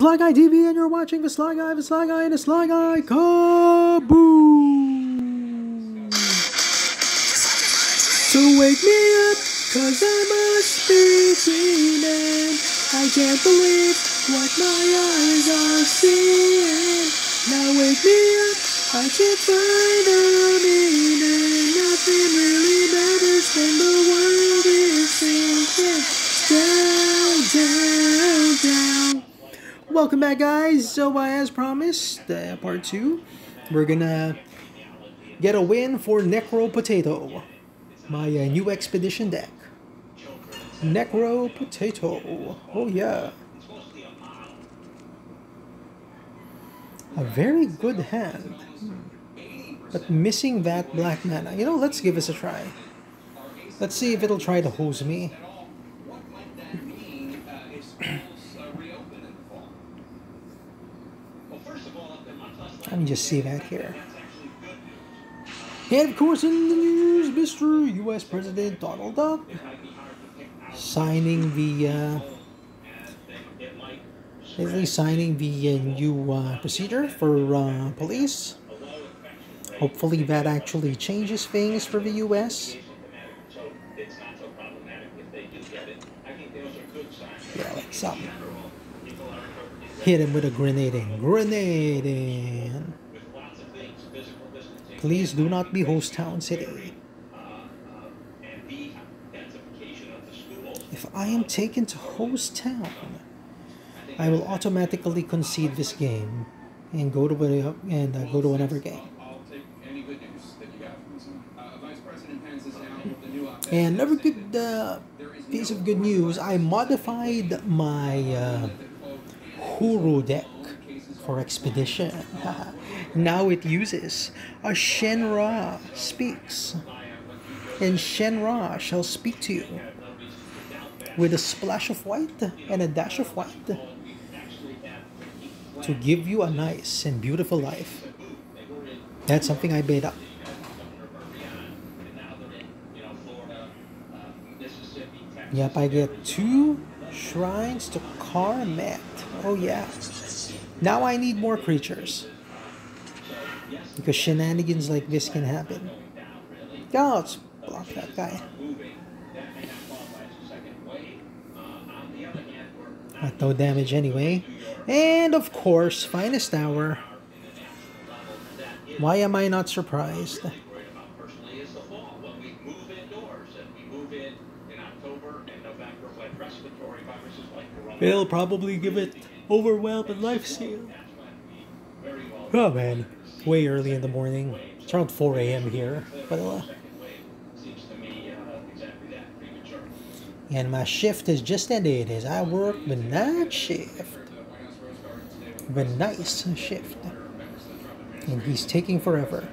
Sligh Guy TV and you're watching the Sligh Guy, the Sligh Guy, and the Sligh Guy Kaboom! So wake me up, cause I must be dreaming. I can't believe what my eyes are seeing. Now wake me up, I can't find the meaning. Nothing really matters when the world is sinking Welcome back, guys. So, uh, as promised, uh, part two, we're gonna get a win for Necro Potato, my uh, new expedition deck. Necro Potato. Oh, yeah. A very good hand. But missing that black mana. You know, let's give this a try. Let's see if it'll try to hose me. Let me just see that here. And of course, in the news, Mr. U.S. President Donald Trump signing the uh, basically signing the uh, new uh, procedure for uh, police. Hopefully, that actually changes things for the U.S. Yeah, like something. Hit him with a grenade in. Grenade in. Please do not be host town city. If I am taken to host town, I will automatically concede this game and go to a, and uh, go to another game. And another good uh, piece of good news: I modified my. Uh, Huru deck for Expedition. now it uses a Shenra speaks. And Shenra shall speak to you with a splash of white and a dash of white to give you a nice and beautiful life. That's something I made up. Yep, I get two shrines to Karmet. Oh yeah. Now I need more creatures. Because shenanigans like this can happen. Oh, let's block that guy. Got no damage anyway. And of course, finest hour. Why am I not surprised? They'll probably give it overwhelm and life seal. Oh man, way early in the morning. It's around 4 a.m. here. But uh, and my shift is just ended as I work the night shift. The nice shift. And he's taking forever.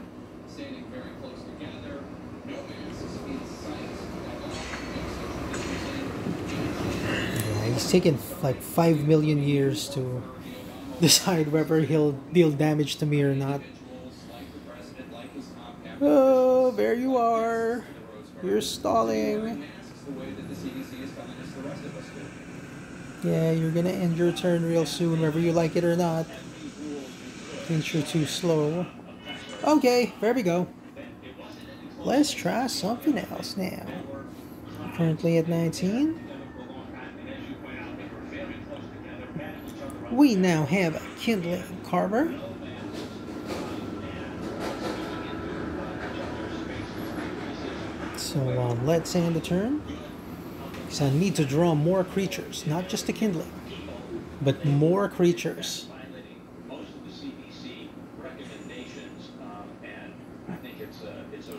It's taken like 5 million years to decide whether he'll deal damage to me or not. Oh, there you are. You're stalling. Yeah, you're gonna end your turn real soon, whether you like it or not. Since you're too slow. Okay, there we go. Let's try something else now. Currently at 19. We now have kindling carver. So um, let's end the turn. Because I need to draw more creatures, not just a kindling, but more creatures.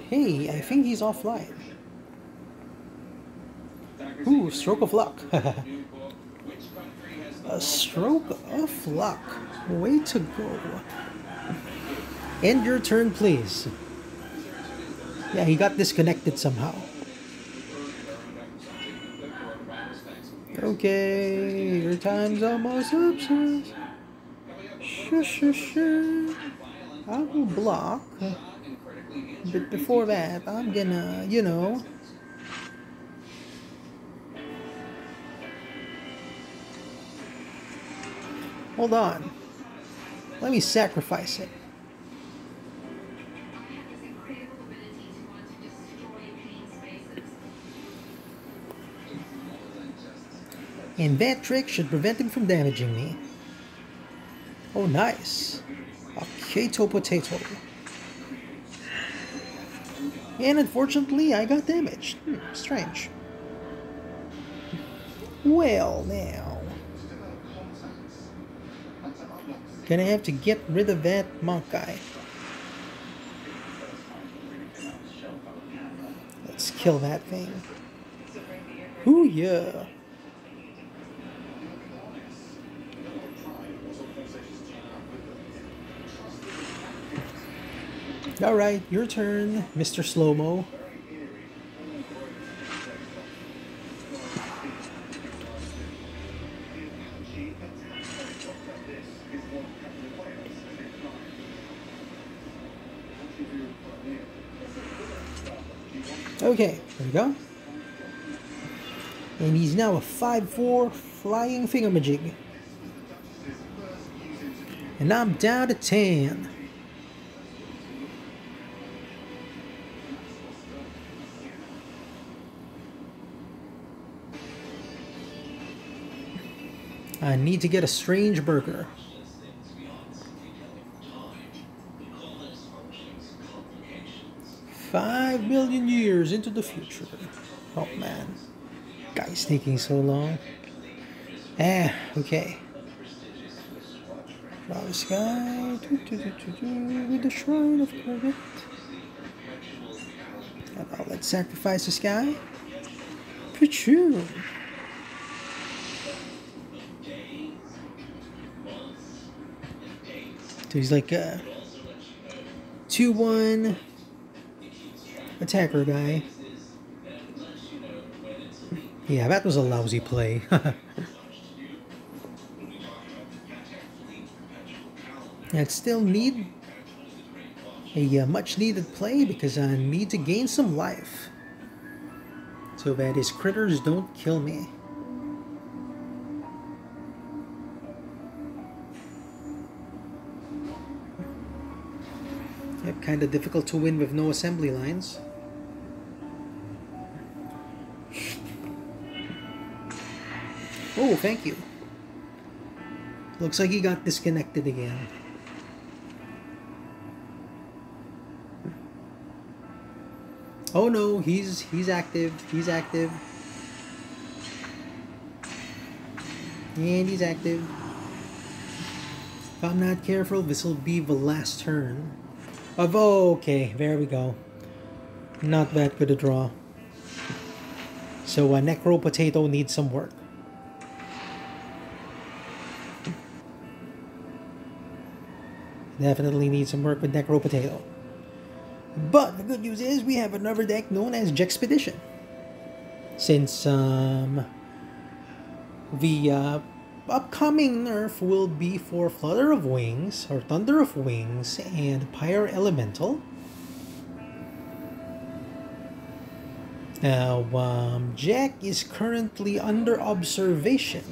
Hey, I think he's offline. Ooh, stroke of luck. A stroke of luck. Way to go. End your turn, please. Yeah, he got disconnected somehow. Okay, your time's almost up, sir. Shush, shush, shush. I will block. But before that, I'm gonna, you know, Hold on. Let me sacrifice it. And that trick should prevent him from damaging me. Oh, nice. A Kato potato. And unfortunately, I got damaged. Hmm, strange. Well, now. Gonna have to get rid of that monk guy. Let's kill that thing. Ooh, yeah. Alright, your turn, Mr. Slow-Mo. Okay, there we go. And he's now a 5-4 flying thingamajig. And I'm down to 10. I need to get a strange burger. Five million years into the future. Oh man. Guy's taking so long. Ah, okay. Flower sky with the shrine of Corvette. Now let's sacrifice this guy. Pachoo. So he's like a 2-1 attacker guy. Yeah, that was a lousy play. I still need a uh, much needed play because I need to gain some life so that his critters don't kill me. Yep, kind of difficult to win with no assembly lines. Oh, thank you. Looks like he got disconnected again. Oh no, he's he's active. He's active. And he's active. If I'm not careful, this will be the last turn. Of oh, okay, there we go. Not that good a draw. So a uh, Necro Potato needs some work. Definitely need some work with Necro Potato. But the good news is we have another deck known as Jekkspedition. Since um, the uh, upcoming nerf will be for Flutter of Wings, or Thunder of Wings, and Pyre Elemental. Now, um, Jekk is currently under observation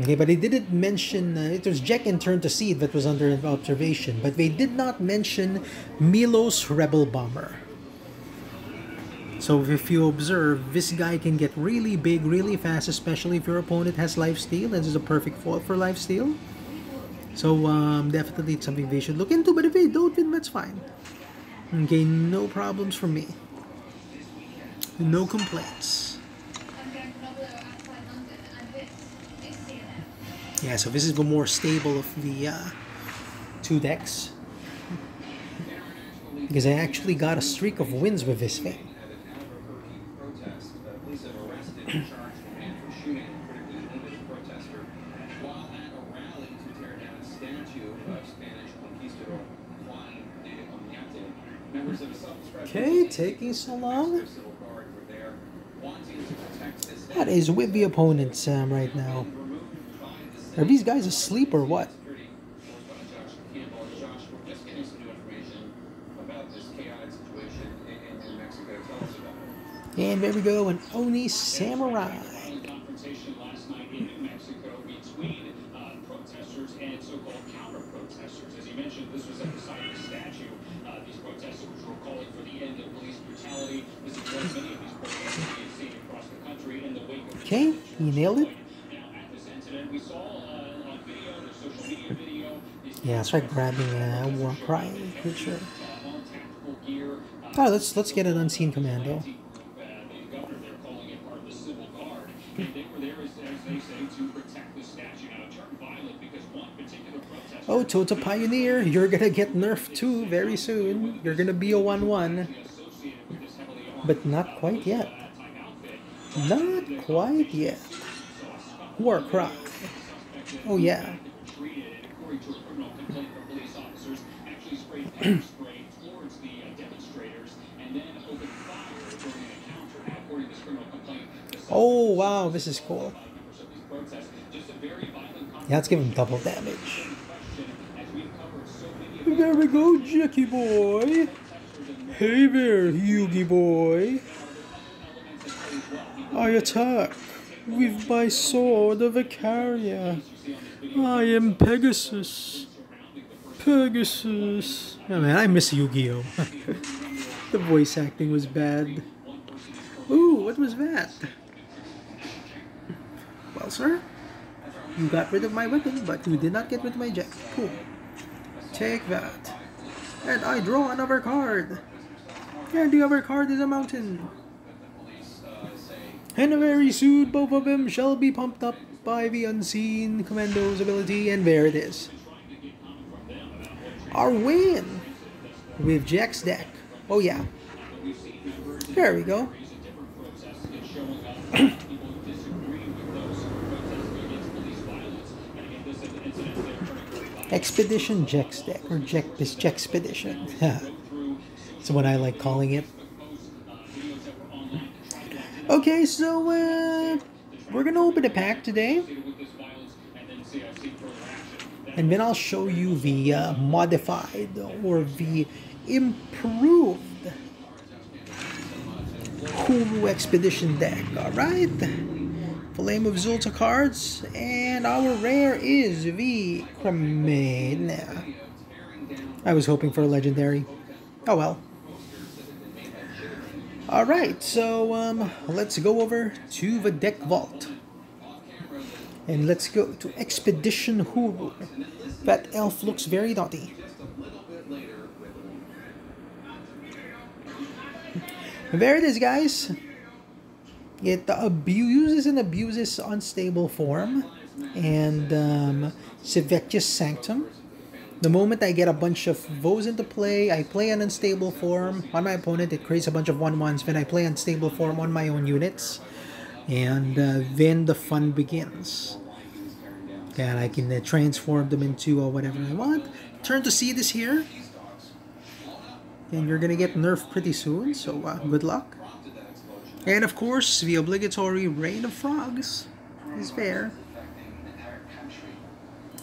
Okay, but they didn't mention, uh, it was Jekk in Turn to Seed that was under observation, but they did not mention Milos Rebel Bomber. So if you observe, this guy can get really big, really fast, especially if your opponent has lifesteal. This is a perfect foil for lifesteal. So um, definitely it's something they should look into, but if they don't, then that's fine. Okay, no problems for me. No complaints. Yeah, so this is the more stable of the uh, two decks. Because I actually got a streak of wins with this thing. Okay, taking so long. That is with the opponents um, right now. Are these guys asleep or what? And there we go, an Oni Samurai. and so-called counter-protesters. As you mentioned, this was at the site of statue. These protesters were calling for the end of police brutality. This is what many of these protests we've seen across the country in the wake of Okay, you nailed it. Now, at this incident, we saw Yeah, it's like grabbing a war cry creature. Oh, let's let's get an unseen commando. Oh, Tota Pioneer, you're gonna get nerfed too very soon. You're gonna be a 1 1. associated with this heavily armed But not quite yet. Not quite yet. War cry. Oh, yeah. Oh, this is cool. Yeah, let's give him double damage. There we go, Jackie boy. Hey there, Yugi boy. I attack with my sword of Icaria. I am Pegasus. Pegasus. Oh man, I miss Yu-Gi-Oh. the voice acting was bad. Ooh, what was that? Sir, you got rid of my weapon, but you did not get rid of my jet. Cool. Take that. And I draw another card. And the other card is a mountain. And very soon, both of them shall be pumped up by the unseen commando's ability, and there it is. Our win with Jekk's deck. Oh yeah. There we go. Expedition Jack's deck or Jack this Jekkspedition. That's what I like calling it. Okay, so uh, we're gonna open a pack today, and then I'll show you the uh, modified or the improved Hulu Expedition deck. All right, Flame of Zulta cards, and our rare is the Cremane. I was hoping for a legendary. Oh well. Alright, so um, let's go over to the deck vault. And let's go to Expedition Hulu. That elf looks very naughty. There it is, guys. It abuses and abuses unstable form and um, Sanctum. The moment I get a bunch of those into play, I play an unstable form on my opponent. It creates a bunch of 1-1s. Then I play unstable form on my own units. And uh, then the fun begins. And I can uh, transform them into uh, whatever I want. Turn to see this here. And you're going to get nerfed pretty soon. So uh, good luck. And of course, the obligatory Rain of Frogs is there.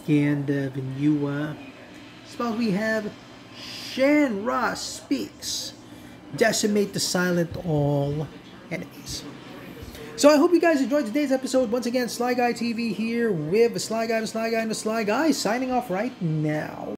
And uh, the new uh, spell we have Shanra Speaks. Decimate the silent all enemies. So I hope you guys enjoyed today's episode. Once again, Sligh Guy TV here with Sligh Guy, the Sligh Guy, and Sligh Guy signing off right now.